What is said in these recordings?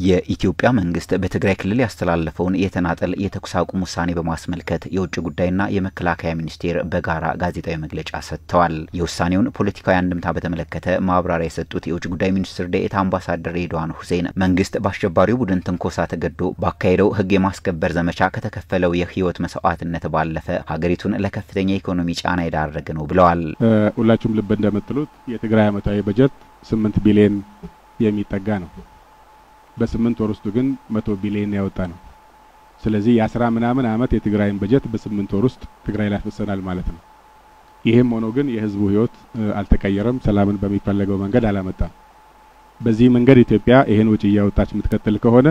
የኢትዮጵያ መንግስት በትግራይ ክልል ያስተላለፈውን የተናጠል የተኩስ አቁም ውሳኔ በማስመልከት የውጭ ጉዳይና የመከላከያ ሚኒስቴር በጋራ ጋዜጣዊ መግለጫ ሰጥተዋል። የውሳኔውን ፖለቲካዊ አንድምታ በተመለከተ ማብራሪያ የሰጡት የውጭ ጉዳይ ሚኒስትር ዴኤታ አምባሳደር ሬድዋን ሁሴን መንግስት በአሸባሪው ቡድን ትንኮሳ ተገዶ ባካሄደው ሕግ የማስከበር ዘመቻ ከተከፈለው የህይወት መስዋዕትነት ባለፈ ሀገሪቱን ለከፍተኛ የኢኮኖሚ ጫና የዳረገ ነው ብለዋል። ሁላችሁም ልብ እንደምትሉት የትግራይ ዓመታዊ በጀት ስምንት ቢሊዮን የሚጠጋ ነው። በስምንት ወር ውስጥ ግን መቶ ቢሊዮን ያወጣ ነው። ስለዚህ የአስራ ምናምን አመት የትግራይን በጀት በስምንት ወር ውስጥ ትግራይ ላይ አፍሰናል ማለት ነው። ይህም ሆኖ ግን የህዝቡ ህይወት አልተቀየረም። ሰላምን በሚፈለገው መንገድ አላመጣም። በዚህ መንገድ ኢትዮጵያ ይህን ውጭ እያወጣች የምትቀጥል ከሆነ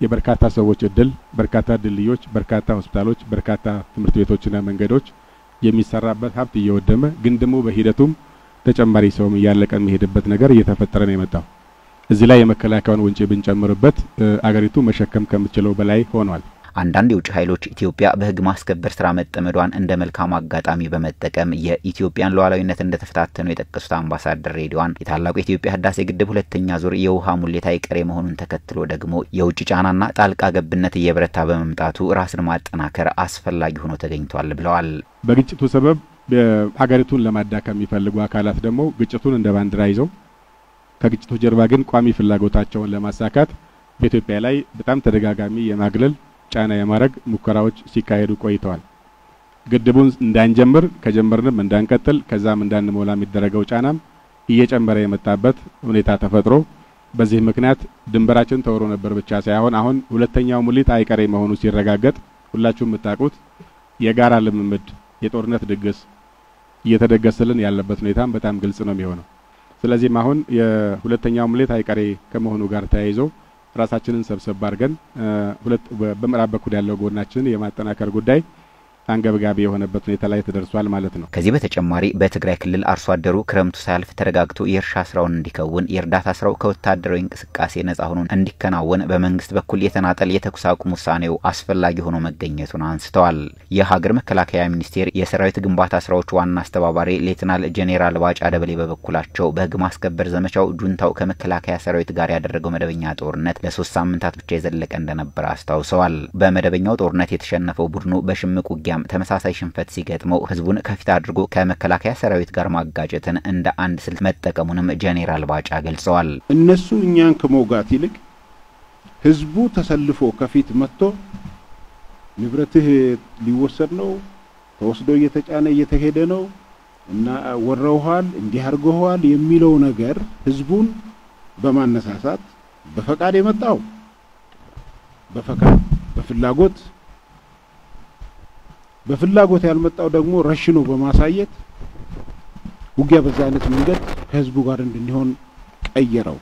የበርካታ ሰዎች እድል፣ በርካታ ድልድዮች፣ በርካታ ሆስፒታሎች፣ በርካታ ትምህርት ቤቶችና መንገዶች የሚሰራበት ሀብት እየወደመ ግን ደግሞ በሂደቱም ተጨማሪ ሰውም እያለቀ የሚሄድበት ነገር እየተፈጠረ ነው የመጣው። እዚህ ላይ የመከላከያውን ወጪ ብንጨምርበት አገሪቱ መሸከም ከምትችለው በላይ ሆኗል። አንዳንድ የውጭ ኃይሎች ኢትዮጵያ በህግ ማስከበር ስራ መጠመዷን እንደ መልካም አጋጣሚ በመጠቀም የኢትዮጵያን ሉዓላዊነት እንደተፈታተኑ የጠቀሱት አምባሳደር ሬድዋን የታላቁ የኢትዮጵያ ህዳሴ ግድብ ሁለተኛ ዙር የውሃ ሙሌት አይቀሬ መሆኑን ተከትሎ ደግሞ የውጭ ጫናና ጣልቃ ገብነት እየበረታ በመምጣቱ ራስን ማጠናከር አስፈላጊ ሆኖ ተገኝቷል ብለዋል። በግጭቱ ሰበብ ሀገሪቱን ለማዳከም የሚፈልጉ አካላት ደግሞ ግጭቱን እንደ ባንዲራ ይዘው ከግጭቱ ጀርባ ግን ቋሚ ፍላጎታቸውን ለማሳካት በኢትዮጵያ ላይ በጣም ተደጋጋሚ የማግለል ጫና የማድረግ ሙከራዎች ሲካሄዱ ቆይተዋል። ግድቡን እንዳንጀምር ከጀመርንም እንዳንቀጥል ከዛም እንዳንሞላ የሚደረገው ጫናም እየጨመረ የመጣበት ሁኔታ ተፈጥሮ በዚህ ምክንያት ድንበራችን ተወሮ ነበር ብቻ ሳይሆን አሁን ሁለተኛው ሙሊት አይቀሬ መሆኑ ሲረጋገጥ ሁላችሁም የምታውቁት የጋራ ልምምድ የጦርነት ድግስ እየተደገሰልን ያለበት ሁኔታም በጣም ግልጽ ነው የሚሆነው። ስለዚህም አሁን የሁለተኛው ሙሌት አይቀሬ ከመሆኑ ጋር ተያይዞ ራሳችንን ሰብሰብ አድርገን በምዕራብ በኩል ያለው ጎናችንን የማጠናከር ጉዳይ አንገብጋቢ የሆነበት ሁኔታ ላይ ተደርሷል ማለት ነው። ከዚህ በተጨማሪ በትግራይ ክልል አርሶ አደሩ ክረምቱ ሳያልፍ ተረጋግቶ የእርሻ ስራውን እንዲከውን፣ የእርዳታ ስራው ከወታደራዊ እንቅስቃሴ ነጻ ሆኖ እንዲከናወን በመንግስት በኩል የተናጠል የተኩስ አቁም ውሳኔው አስፈላጊ ሆኖ መገኘቱን አንስተዋል። የሀገር መከላከያ ሚኒስቴር የሰራዊት ግንባታ ስራዎች ዋና አስተባባሪ ሌትናል ጄኔራል ባጫ ደበሌ በበኩላቸው በህግ ማስከበር ዘመቻው ጁንታው ከመከላከያ ሰራዊት ጋር ያደረገው መደበኛ ጦርነት ለሶስት ሳምንታት ብቻ የዘለቀ እንደነበረ አስታውሰዋል። በመደበኛው ጦርነት የተሸነፈው ቡድኑ በሽምቅ ውጊያ ተመሳሳይ ሽንፈት ሲገጥመው ህዝቡን ከፊት አድርጎ ከመከላከያ ሰራዊት ጋር ማጋጨትን እንደ አንድ ስልት መጠቀሙንም ጄኔራል ባጫ ገልጸዋል። እነሱ እኛን ከመውጋት ይልቅ ህዝቡ ተሰልፎ ከፊት መጥቶ ንብረትህ ሊወሰድ ነው፣ ተወስዶ እየተጫነ እየተሄደ ነው እና ወረውኋል፣ እንዲህ አድርገዋል የሚለው ነገር ህዝቡን በማነሳሳት በፈቃድ የመጣው በፈቃድ በፍላጎት በፍላጎት ያልመጣው ደግሞ ረሽኖ በማሳየት ውጊያ በዛ አይነት መንገድ ከህዝቡ ጋር እንድንሆን ቀየረው።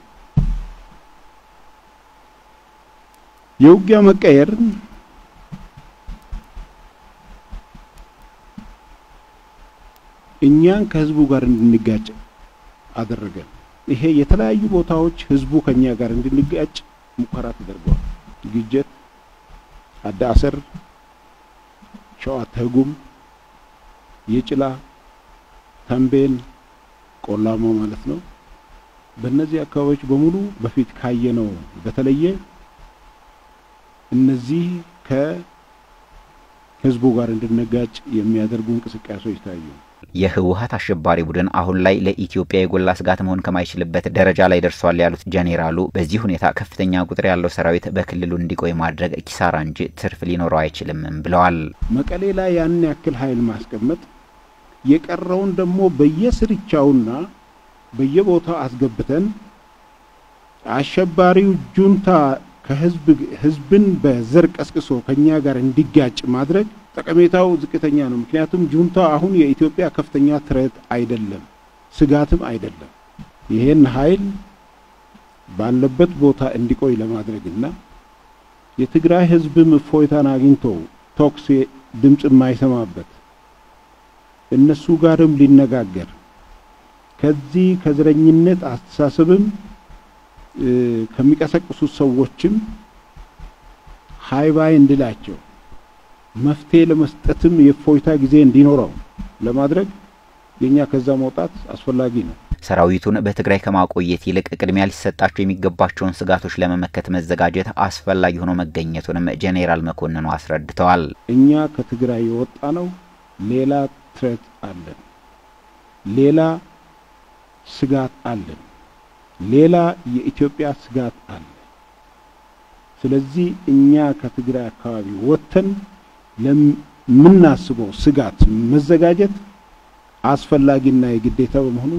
የውጊያ መቀየር እኛን ከህዝቡ ጋር እንድንጋጭ አደረገን። ይሄ የተለያዩ ቦታዎች ህዝቡ ከኛ ጋር እንድንጋጭ ሙከራ ተደርገዋል። ግጀት፣ አዳሰር ሸዋ ተጉም፣ የጭላ፣ ተንቤን፣ ቆላማ ማለት ነው። በእነዚህ አካባቢዎች በሙሉ በፊት ካየነው በተለየ እነዚህ ከህዝቡ ጋር እንድንጋጭ የሚያደርጉ እንቅስቃሴዎች ታዩ። የህወሀት አሸባሪ ቡድን አሁን ላይ ለኢትዮጵያ የጎላ ስጋት መሆን ከማይችልበት ደረጃ ላይ ደርሷል ያሉት ጄኔራሉ በዚህ ሁኔታ ከፍተኛ ቁጥር ያለው ሰራዊት በክልሉ እንዲቆይ ማድረግ ኪሳራ እንጂ ትርፍ ሊኖረው አይችልምም ብለዋል። መቀሌ ላይ ያን ያክል ኃይል ማስቀመጥ የቀረውን ደግሞ በየስርቻውና በየቦታው አስገብተን አሸባሪው ጁንታ ከህዝብ ህዝብን በዘር ቀስቅሶ ከኛ ጋር እንዲጋጭ ማድረግ ጠቀሜታው ዝቅተኛ ነው። ምክንያቱም ጁንታ አሁን የኢትዮጵያ ከፍተኛ ትረት አይደለም፣ ስጋትም አይደለም። ይሄን ኃይል ባለበት ቦታ እንዲቆይ ለማድረግና የትግራይ ህዝብም እፎይታን አግኝቶ ቶክስ ድምፅ የማይሰማበት እነሱ ጋርም ሊነጋገር ከዚህ ከዘረኝነት አስተሳሰብም ከሚቀሰቅሱት ሰዎችም ሀይባይ እንድላቸው መፍትሄ ለመስጠትም የእፎይታ ጊዜ እንዲኖረው ለማድረግ የኛ ከዛ መውጣት አስፈላጊ ነው። ሰራዊቱን በትግራይ ከማቆየት ይልቅ ቅድሚያ ሊሰጣቸው የሚገባቸውን ስጋቶች ለመመከት መዘጋጀት አስፈላጊ ሆኖ መገኘቱንም ጄኔራል መኮንኑ አስረድተዋል። እኛ ከትግራይ የወጣ ነው ሌላ ትሬት አለን፣ ሌላ ስጋት አለን፣ ሌላ የኢትዮጵያ ስጋት አለ። ስለዚህ እኛ ከትግራይ አካባቢ ወጥተን ለምናስበው ስጋት መዘጋጀት አስፈላጊና የግዴታ በመሆኑ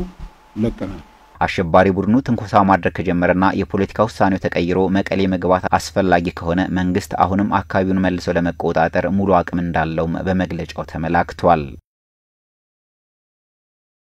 ለቀናል። አሸባሪ ቡድኑ ትንኮሳ ማድረግ ከጀመረና የፖለቲካ ውሳኔው ተቀይሮ መቀሌ መግባት አስፈላጊ ከሆነ መንግስት አሁንም አካባቢውን መልሶ ለመቆጣጠር ሙሉ አቅም እንዳለውም በመግለጫው ተመላክቷል።